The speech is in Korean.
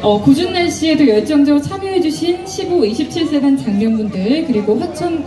어, 궂은 날씨에도 열정적으로 참여해주신 15, 27세단 장병분들 그리고 화천